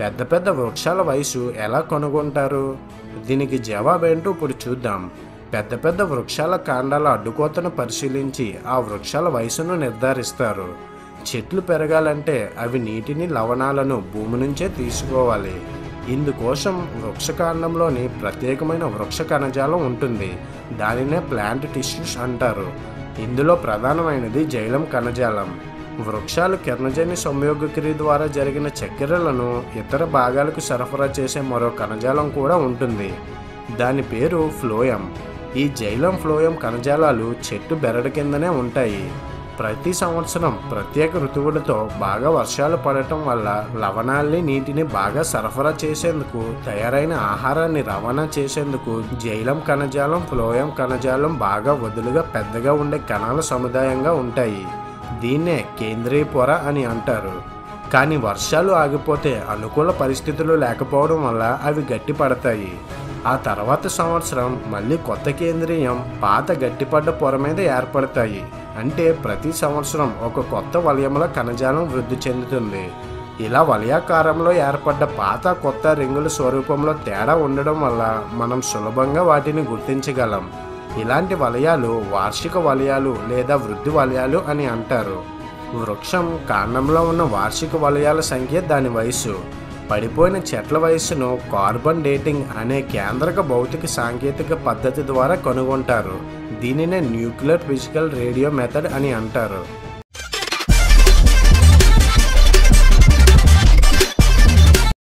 పెద్ద పెద్ద వృక్షాల వయసు ఎలా కనుగొంటారు? దీనికి జవాబేంటో ఇప్పుడు చూద్దాం. పెద్ద పెద్ద వృక్షాల కాండాల అడ్డుకోతను పరిశీలించి ఆ వృక్షాల వయసును నిర్ధారిస్తారు. చెట్లు పెరగాలంటే అవి నీటిని లవణాలను భూమి నుంచే తీసుకోవాలి. ఇందుకోసం వృక్షకాండంలోని ప్రత్యేకమైన వృక్ష కణజాలం ఉంటుంది. దానినే ప్లాంట్ టిష్యూస్ అంటారు. ఇందులో ప్రధానమైనది జైలం కణజాలం. వృక్షాలు కిరణజన్య సంయోగక్రియ ద్వారా జరిగిన చక్కెరలను ఇతర భాగాలకు సరఫరా చేసే మరో కణజాలం కూడా ఉంటుంది. దాని పేరు ఫ్లోయం. ఈ జైలం ఫ్లోయం కణజాలాలు చెట్టు బెరడు కిందనే ఉంటాయి. ప్రతి సంవత్సరం ప్రత్యేక ఋతువులతో బాగా వర్షాలు పడటం వల్ల లవణాల్ని నీటిని బాగా సరఫరా చేసేందుకు తయారైన ఆహారాన్ని రవాణా చేసేందుకు జైలం కణజాలం ఫ్లోయం కణజాలం బాగా వదులుగా పెద్దగా ఉండే కణాల సముదాయంగా ఉంటాయి. దీన్నే కేంద్రీయ పొర అని అంటారు. కానీ వర్షాలు ఆగిపోతే అనుకూల పరిస్థితులు లేకపోవడం వల్ల అవి గట్టి పడతాయి ఆ తర్వాత సంవత్సరం మళ్ళీ కొత్త కేంద్రీయం పాత గట్టిపడ్డ పొర మీద ఏర్పడతాయి. అంటే ప్రతి సంవత్సరం ఒక కొత్త వలయంలో కణజాలం వృద్ధి చెందుతుంది. ఇలా వలయాకారంలో ఏర్పడ్డ పాత కొత్త రింగుల స్వరూపంలో తేడా ఉండడం వల్ల మనం సులభంగా వాటిని గుర్తించగలం. ఇలాంటి వలయాలు వార్షిక వలయాలు లేదా వృద్ధి వలయాలు అని అంటారు. వృక్షం కాండంలో ఉన్న వార్షిక వలయాల సంఖ్య దాని వయసు పడిపోయిన చెట్ల వయస్సును కార్బన్ డేటింగ్ అనే కేంద్రక భౌతిక సాంకేతిక పద్ధతి ద్వారా కనుగొంటారు. దీనినే న్యూక్లియర్ ఫిజికల్ రేడియో మెథడ్ అని అంటారు.